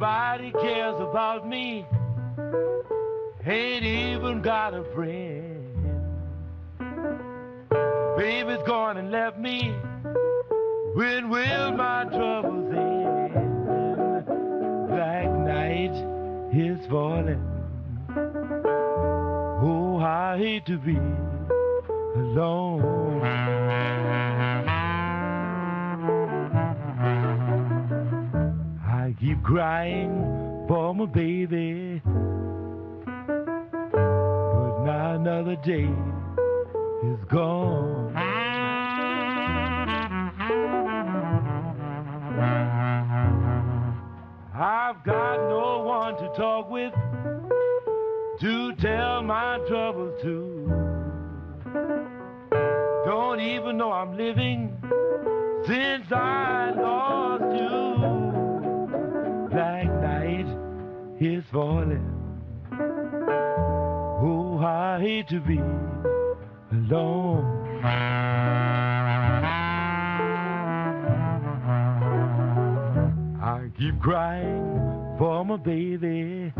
Nobody cares about me. Ain't even got a friend. Baby's gone and left me. When will my troubles end? Black night is falling. Oh, I hate to be alone. Crying for my baby, but now another day is gone. I've got no one to talk with to tell my troubles to. Don't even know I'm living since I lost you. Is falling. Oh, I hate to be alone. I keep crying for my baby,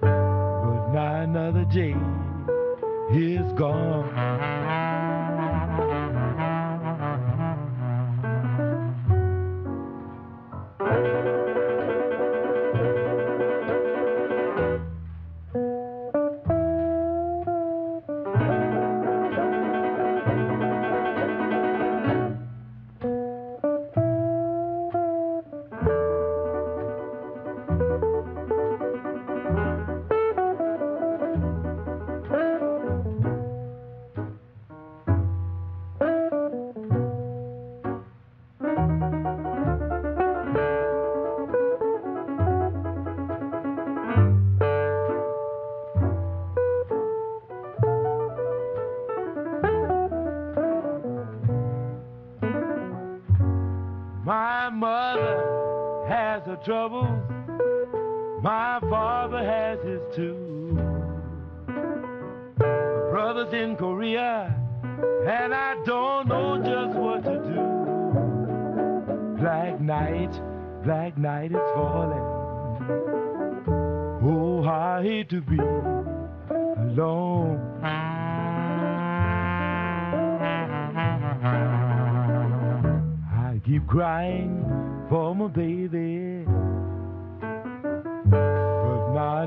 but not another day is gone.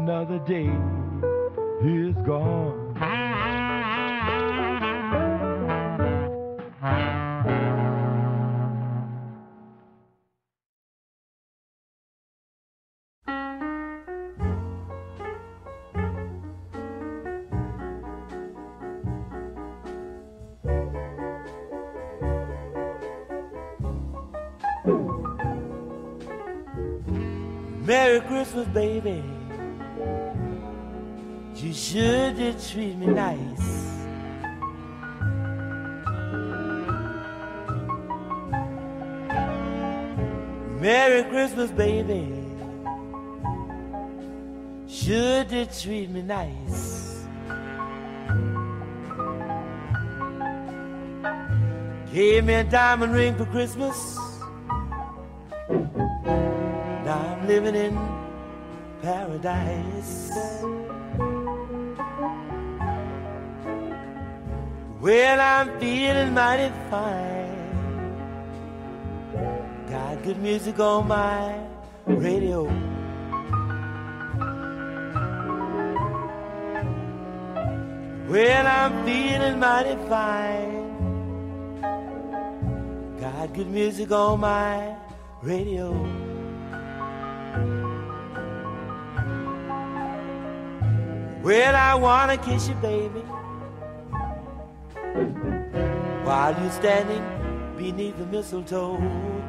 Another day is gone. Merry Christmas, baby. Sure did treat me nice. Gave me a diamond ring for Christmas. Now I'm living in paradise. Well, I'm feeling mighty fine. Good music on my radio. Well, I'm feeling mighty fine. Got good music on my radio. Well, I wanna kiss you, baby, while you're standing beneath the mistletoe.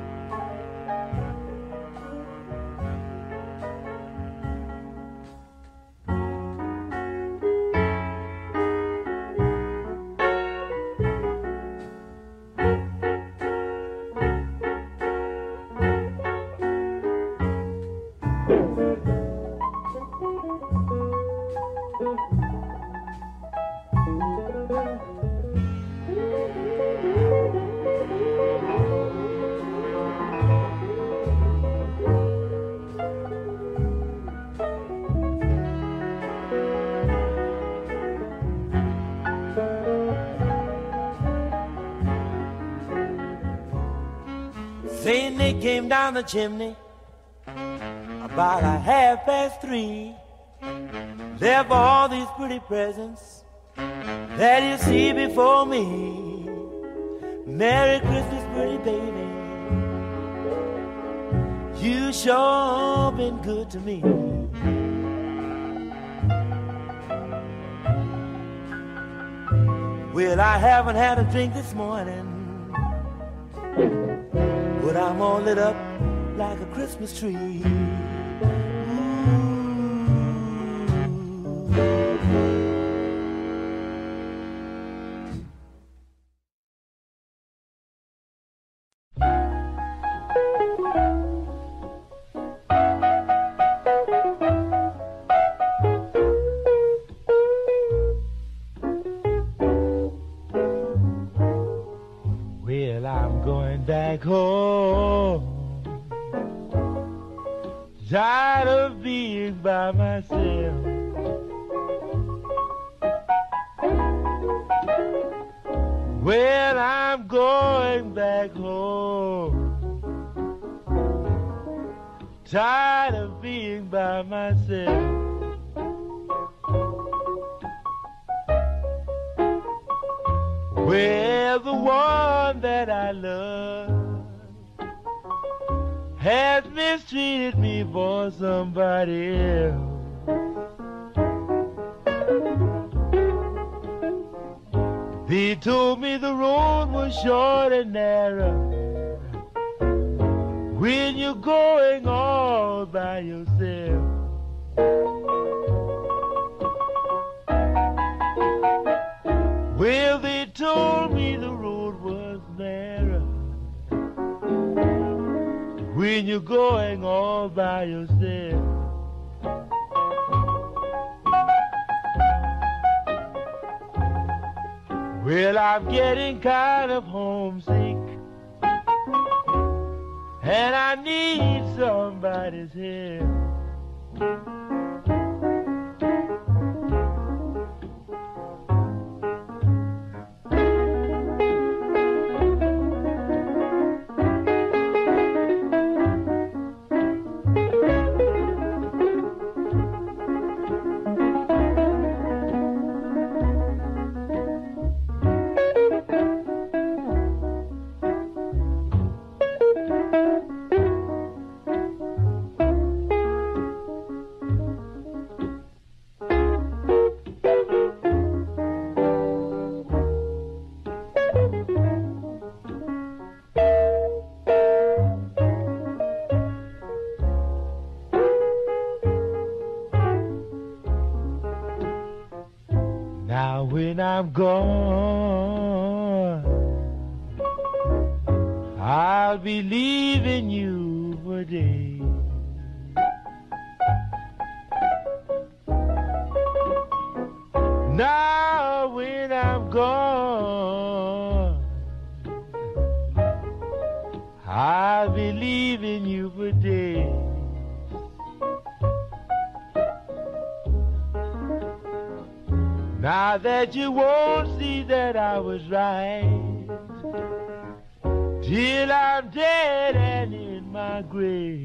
Came down the chimney about a half past three. For all these pretty presents that you see before me. Merry Christmas, pretty baby. You sure been good to me. Well, I haven't had a drink this morning, but I'm all lit up like a Christmas tree. Well, they told me the road was narrow. When you're going all by yourself. Well, I'm getting kind of homesick. And I need somebody but you won't see that I was right till I'm dead and in my grave.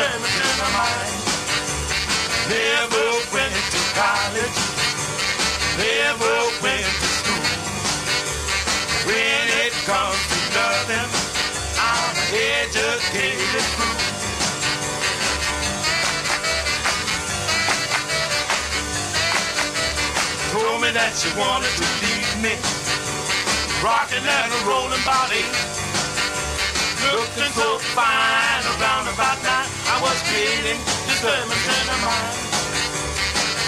sermon in my. Never went to college. Never went to school. When it comes to nothing, I'm an educated fool. Told me that she wanted to leave me. Rocking and a rolling body. Looking so fine around about nine. I was creating disturbance in her mind.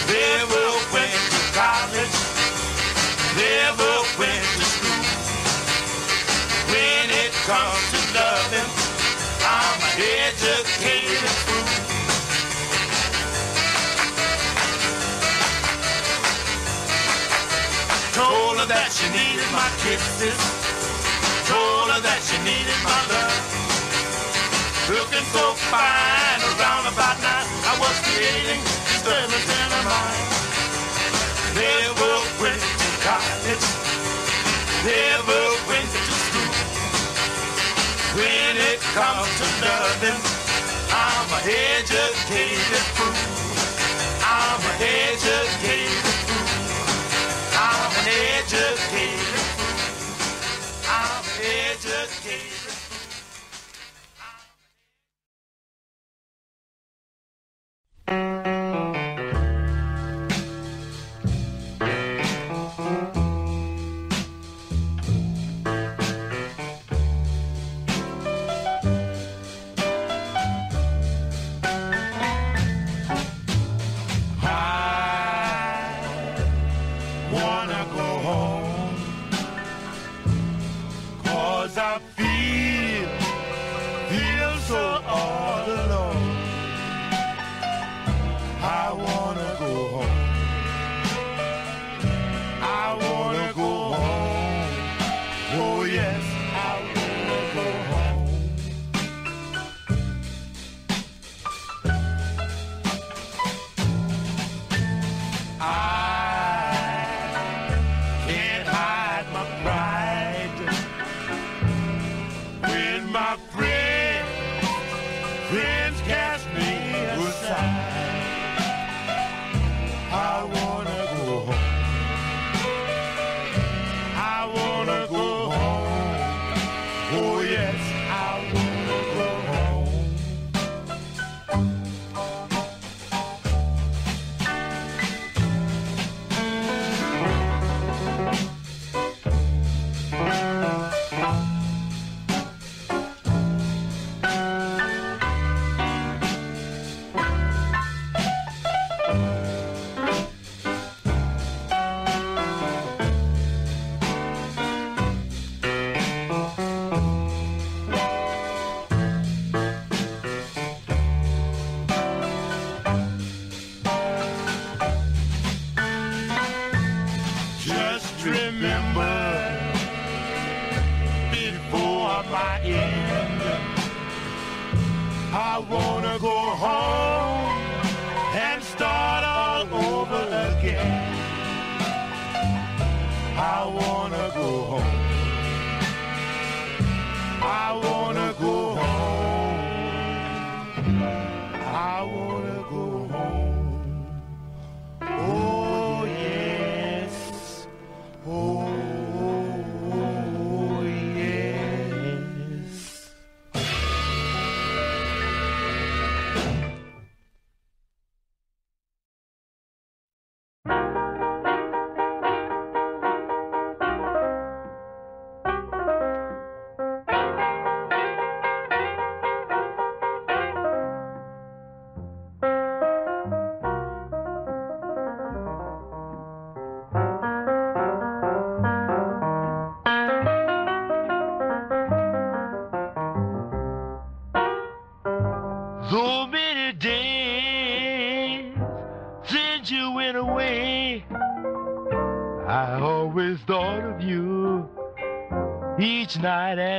Never went to college, never went to school. When it comes to loving, I'm an educated fool. Told her that she needed my kisses. Told her that she needed my love. Looking so fine around about nine, I was creating disturbance in her mind. Never went to college, never went to school. When it comes to loving, I'm an educated fool. I'm an educated fool. I'm an educated fool. I'm educated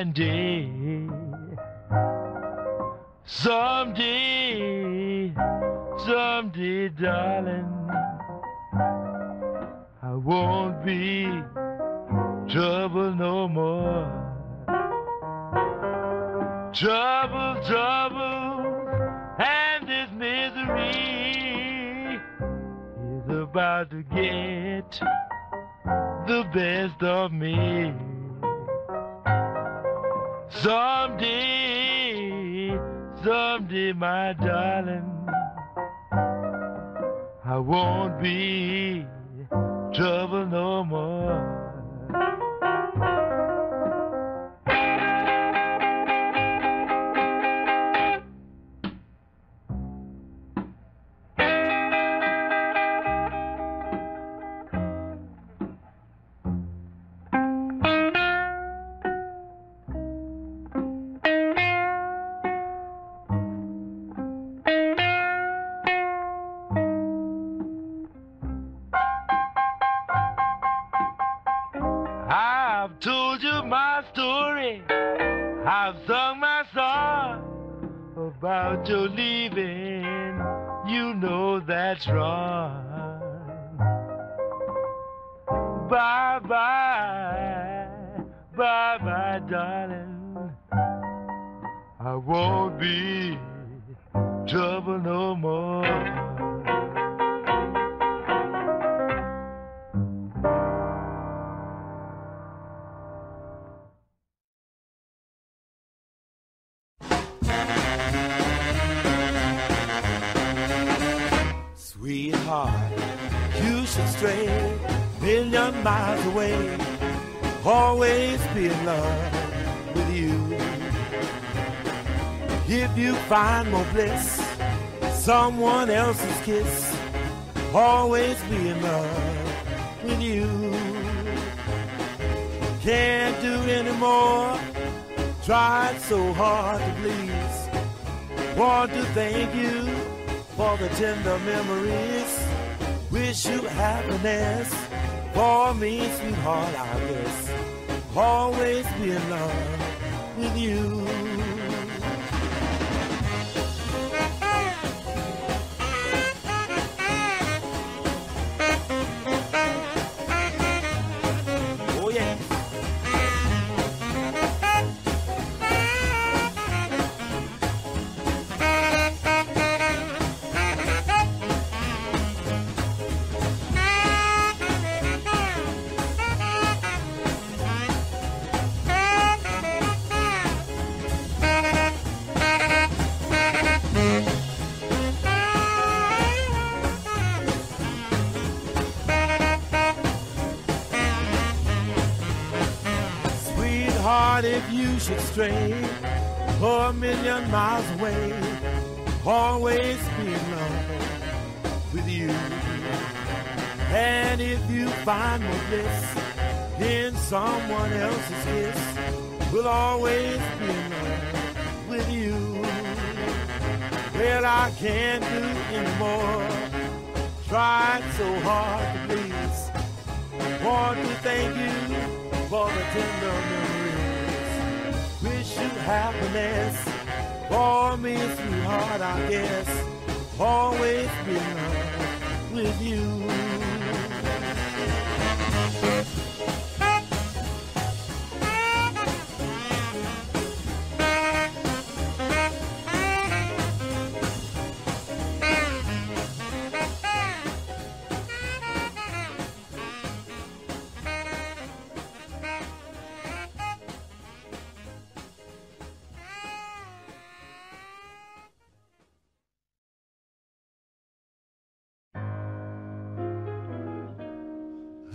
night about your leaving. You know that's wrong. Bye bye, bye bye, darling. I won't be trouble no more. Always be in love with you. If you find more bliss, someone else's kiss. Always be in love with you. Can't do anymore. Tried so hard to please. Want to thank you for the tender memories. Wish you happiness for me, sweetheart, I guess. Always be in love with you. Should stray a million miles away, always be in love with you. And if you find more bliss in someone else's kiss, we'll always be in love with you. Well, I can't do anymore. Tried so hard to please. Want to thank you for the tender memories. You happiness for me, sweetheart, I guess. Always be with you.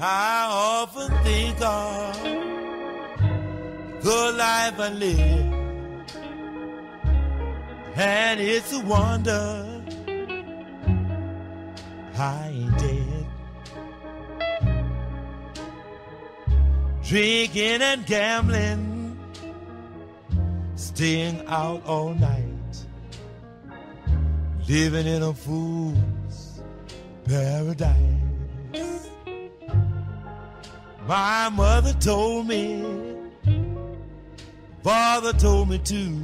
I often think of the life I live, and it's a wonder I ain't dead. Drinking and gambling, staying out all night, living in a fool's paradise. My mother told me, father told me too.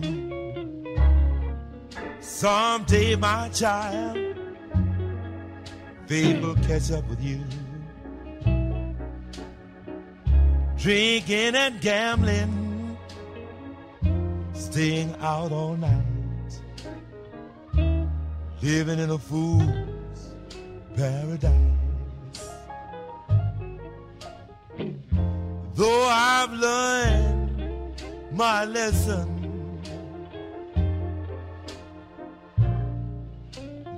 Someday, my child, fate will catch up with you. Drinking and gambling, staying out all night, living in a fool's paradise. I've learned my lesson.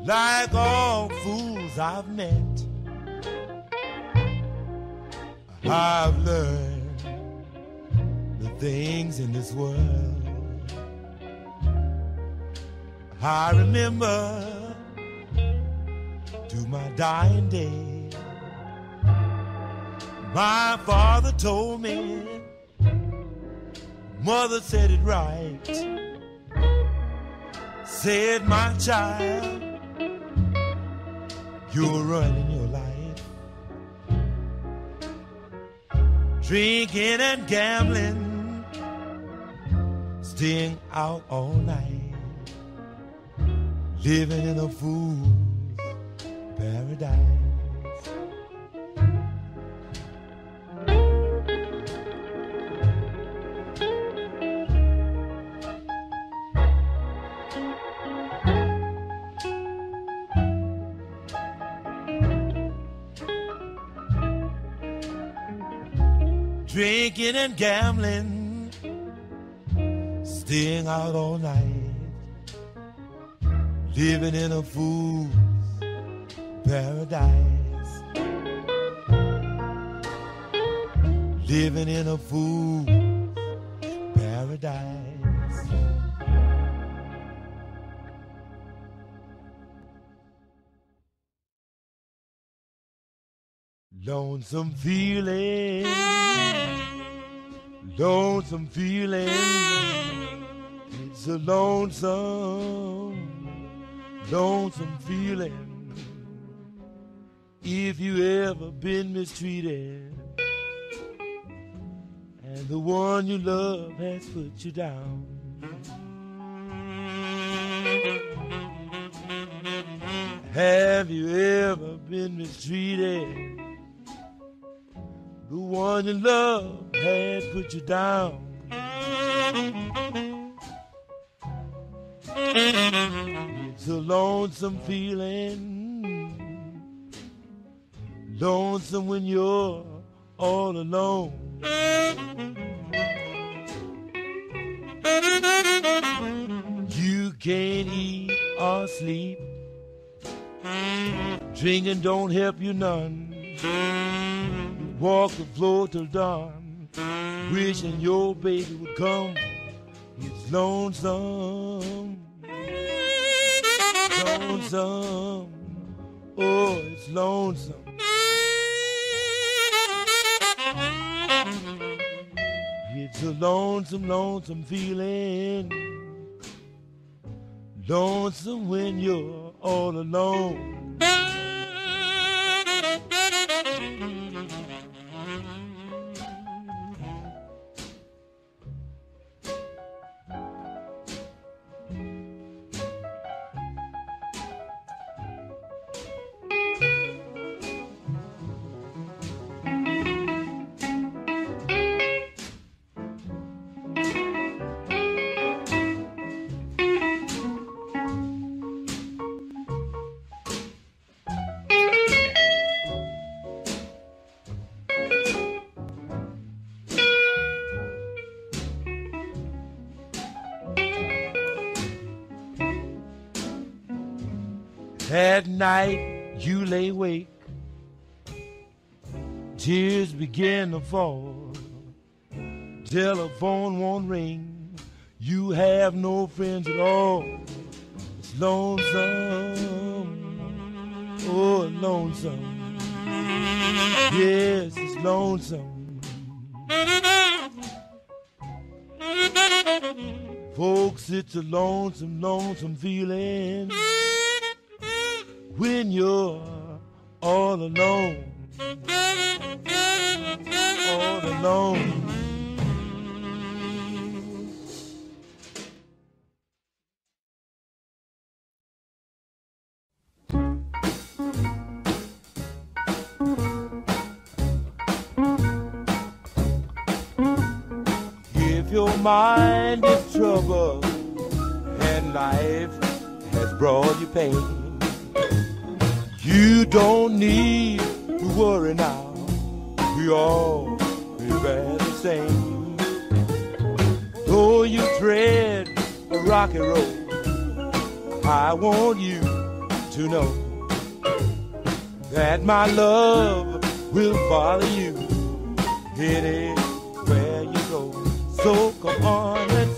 Like all fools I've met, I've learned the things in this world. I remember to my dying day, my father told me, mother said it right, said my child, you're running your life, drinking and gambling, staying out all night. Living in a fool's paradise. Drinking and gambling, staying out all night living in a fool's paradise. Living in a fool's paradise. Lonesome feeling, lonesome feeling, it's a lonesome lonesome feeling if you ever been mistreated and the one you love has put you down. Have you ever been mistreated? The one you love had put you down. It's a lonesome feeling. Lonesome when you're all alone. You can't eat or sleep. Drinking don't help you none. Walk the floor till dawn, wishing your baby would come. It's lonesome lonesome. Oh, it's lonesome. It's a lonesome, lonesome feeling. Lonesome when you're all alone. To fall. Telephone won't ring, you have no friends at all. It's lonesome, oh lonesome. Yes, it's lonesome. Folks, it's a lonesome, lonesome feeling when you're all alone. All alone. If your mind is troubled and life has brought you pain. You don't need worry now. We all be the same. Though you tread a rocky road, I want you to know that my love will follow you anywhere you go. So come on, let's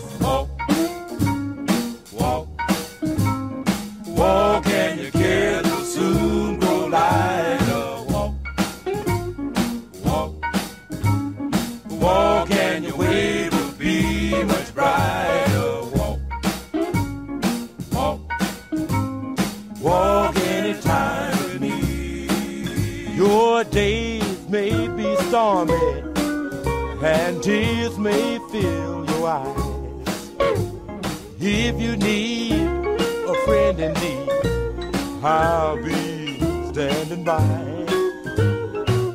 may be stormy and tears may fill your eyes. If you need a friend in need, I'll be standing by.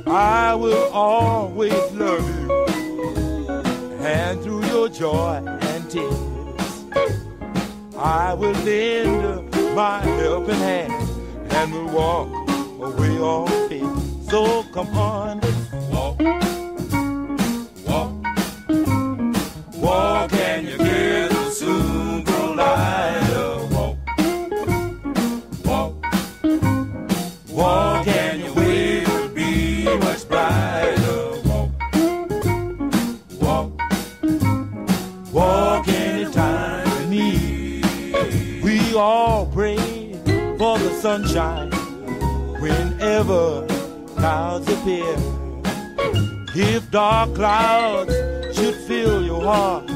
I will always love you, and through your joy and tears, I will lend my helping hand, and we'll walk away all. So come on, walk. Walk, walk, and your cares will soon grow lighter. Walk, walk, walk, and your way will be much brighter. Walk, walk, walk anytime you need. We all pray for the sunshine whenever appear. If dark clouds should fill your heart,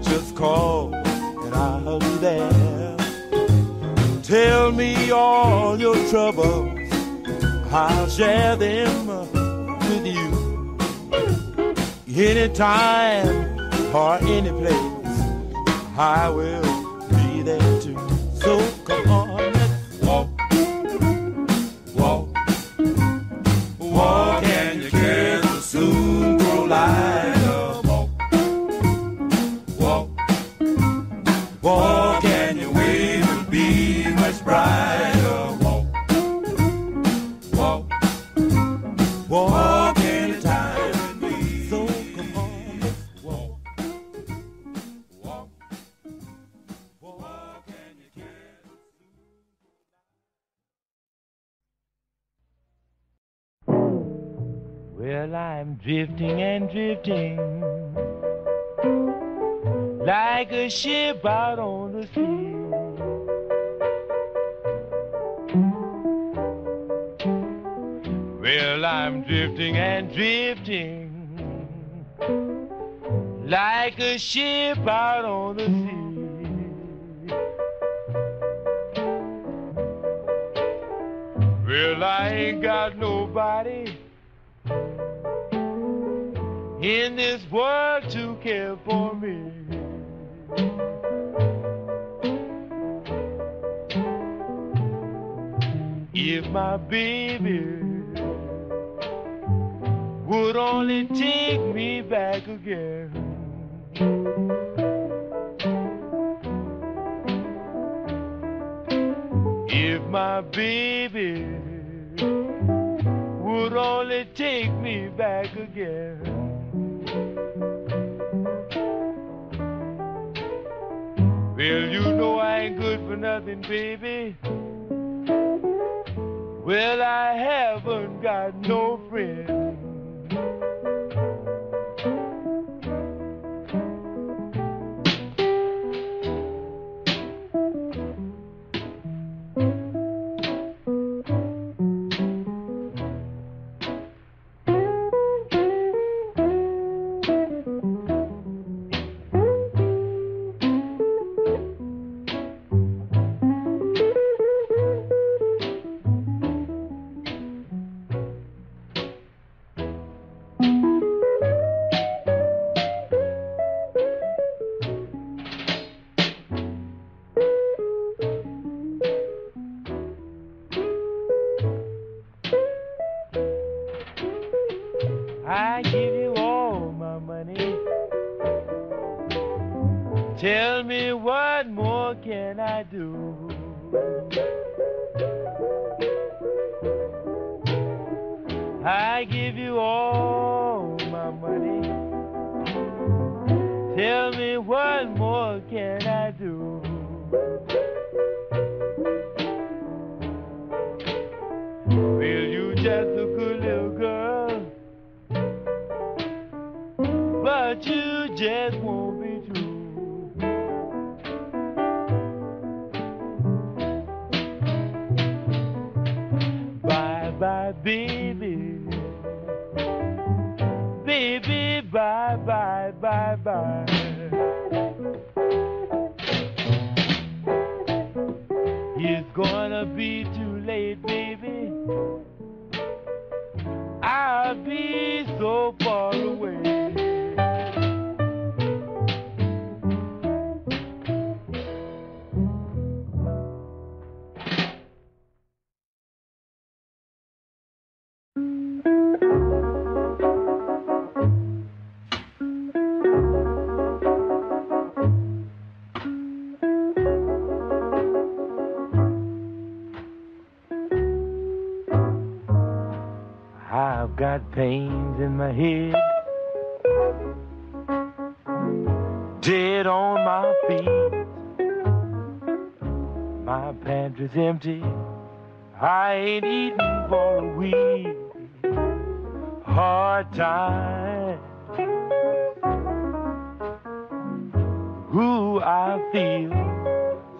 just call and I'll be there. Tell me all your troubles, I'll share them with you. Anytime or any place, I will drifting and drifting like a ship out on the sea. Well, I'm drifting and drifting like a ship out on the sea. Well, I ain't got nobody in this world to care for me. If my baby would only take me back again. If my baby would only take me back again. Well, you know I ain't good for nothing, baby. Well, I haven't got no friend. Tell me what more can I do? Will you just look a little girl, but you just won't be true. Bye bye, baby. Baby, bye bye, bye bye. Baby. I'll be so Times, ooh, I feel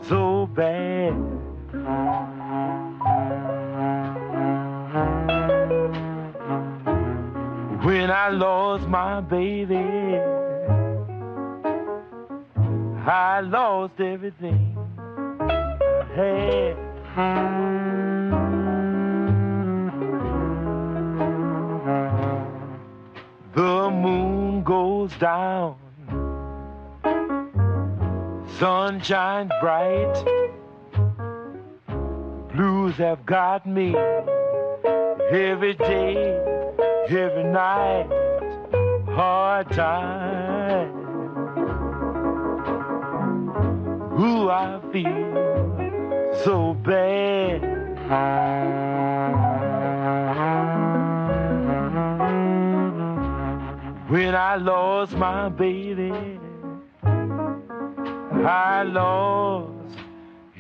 so bad. When I lost my baby, I lost everything I had. Goes down, sun shines bright. Blues have got me every day every night, hard time. Ooh, I feel so bad. When I lost my baby, I lost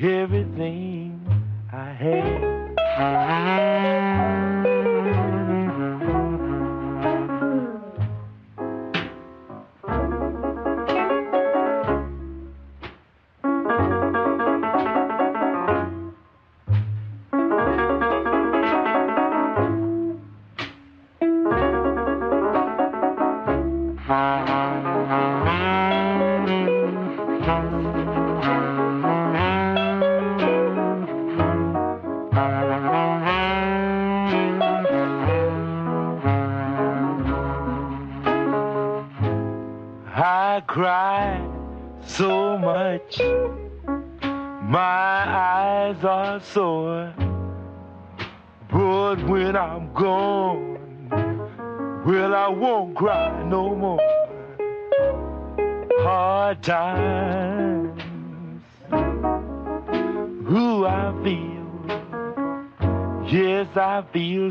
everything I had.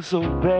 So bad.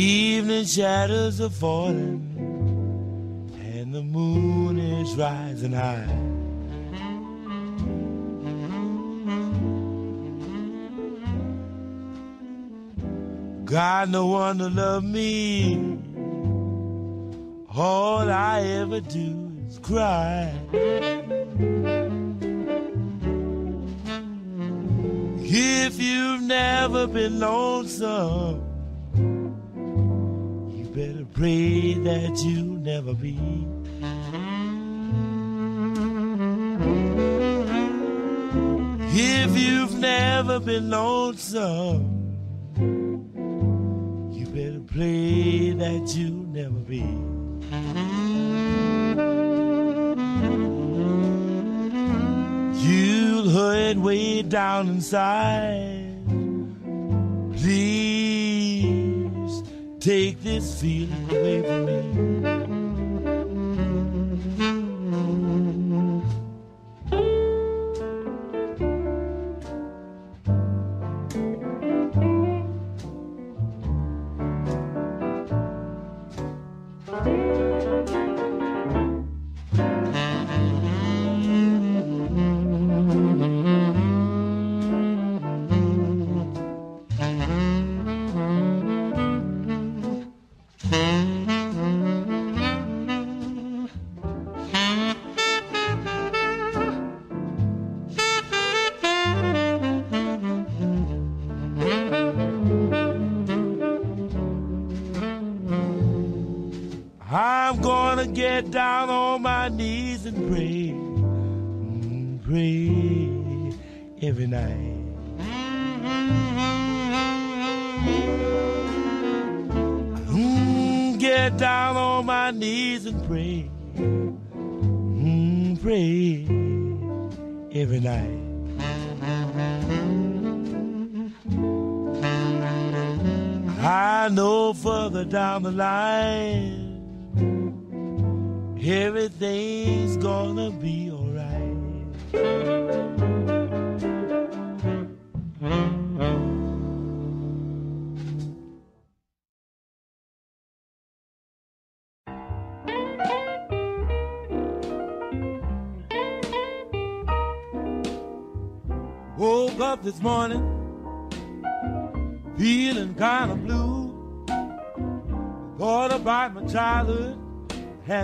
Evening shadows are falling, and the moon is rising high. God, no one to love me. All I ever do is cry. If you've never been lonesome, pray that you'll never be. If you've never been lonesome, you better pray that you'll never be. You'll hurt way down inside. Please take this feeling away from me.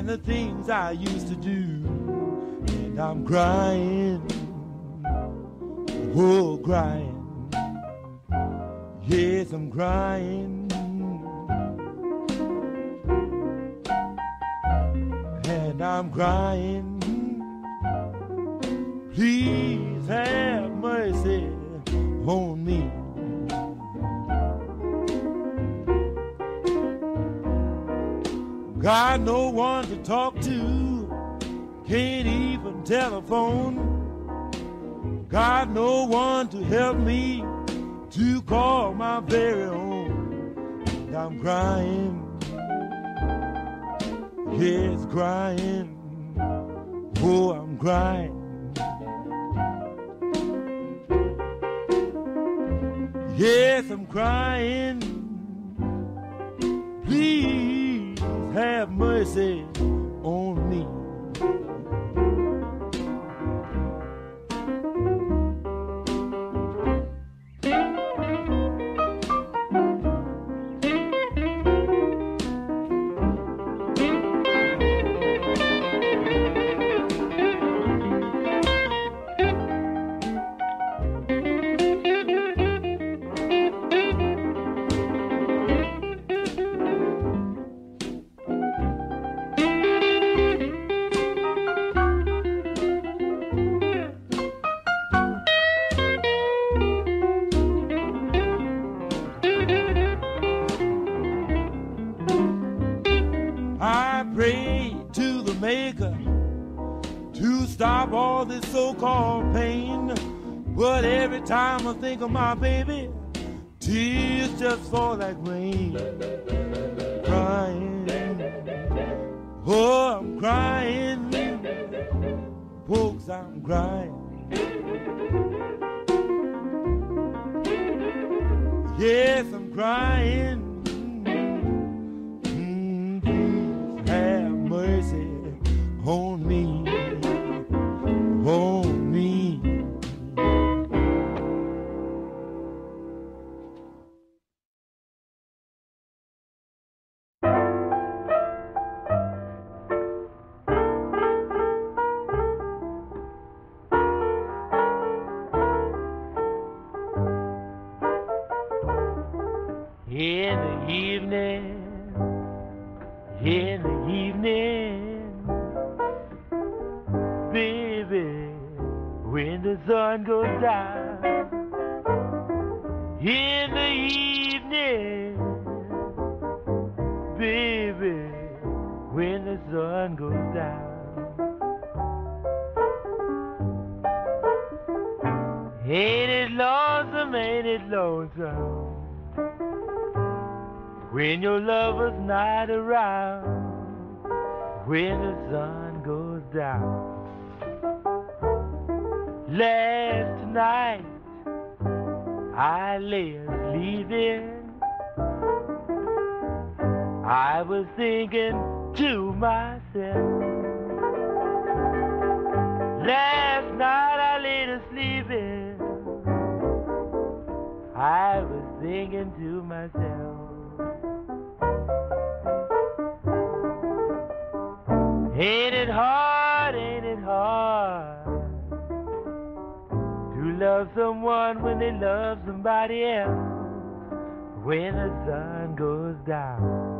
And the things I used to do. And I'm crying, oh, crying. Yes, I'm crying. And I'm crying. Please have mercy on Got no one to talk to, can't even telephone. Got no one to help me to call my very own. And I'm crying, yes, crying. Oh, I'm crying. Yes, I'm crying. Please have mercy on me. time I think of my baby, tears just fall like rain. Crying, oh, I'm crying, folks, I'm crying. Yes, I'm crying. Baby, when the sun goes down. Ain't it lonesome, ain't it lonesome when your lover's not around, when the sun goes down. Last night I lay sleeping. I was thinking to myself. Last night I lay sleeping. I was thinking to myself. Ain't it hard, ain't it hard to love someone when they love somebody else when the sun goes down?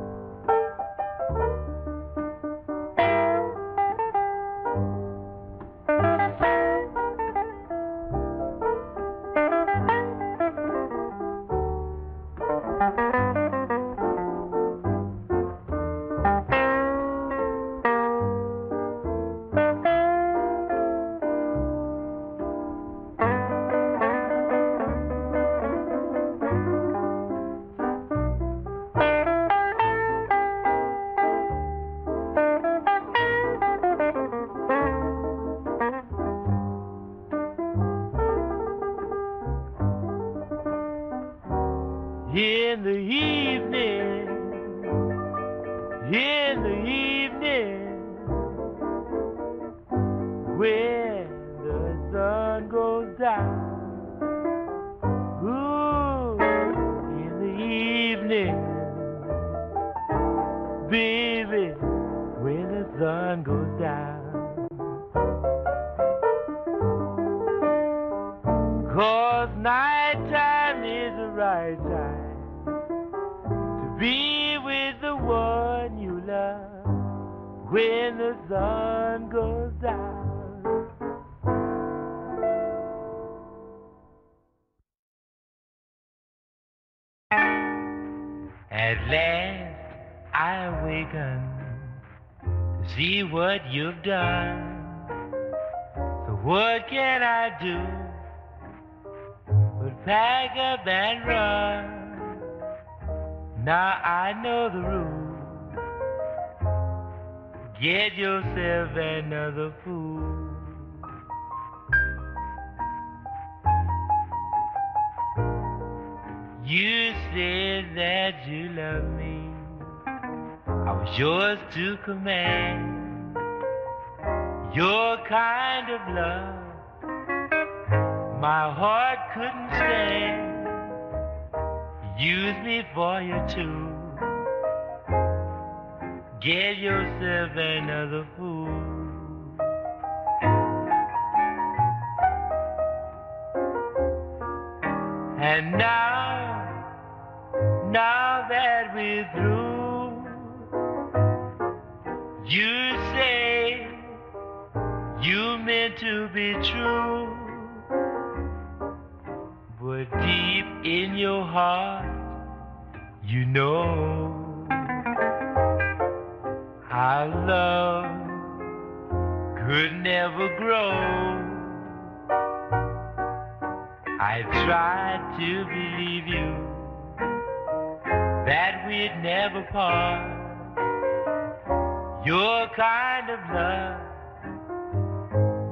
Another fool. You said that you love me. I was yours to command. Your kind of love my heart couldn't stand. Use me for your tool. Get yourself another fool. And now, now that we're through, you say you meant to be true. But deep in your heart, you know our love could never grow. I tried to believe you that we'd never part. Your kind of love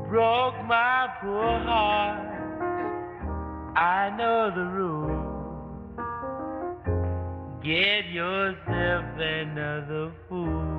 broke my poor heart. I know the rule. Get yourself another fool.